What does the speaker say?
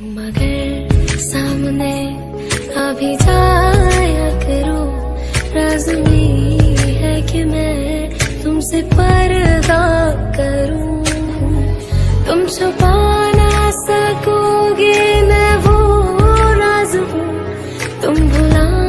मगर सामने अभी जाया करो। राज है कि मैं तुमसे पर्दा करूँ। तुम छुपा ना सकोगे, मैं वो राज हूँ। तुम भुला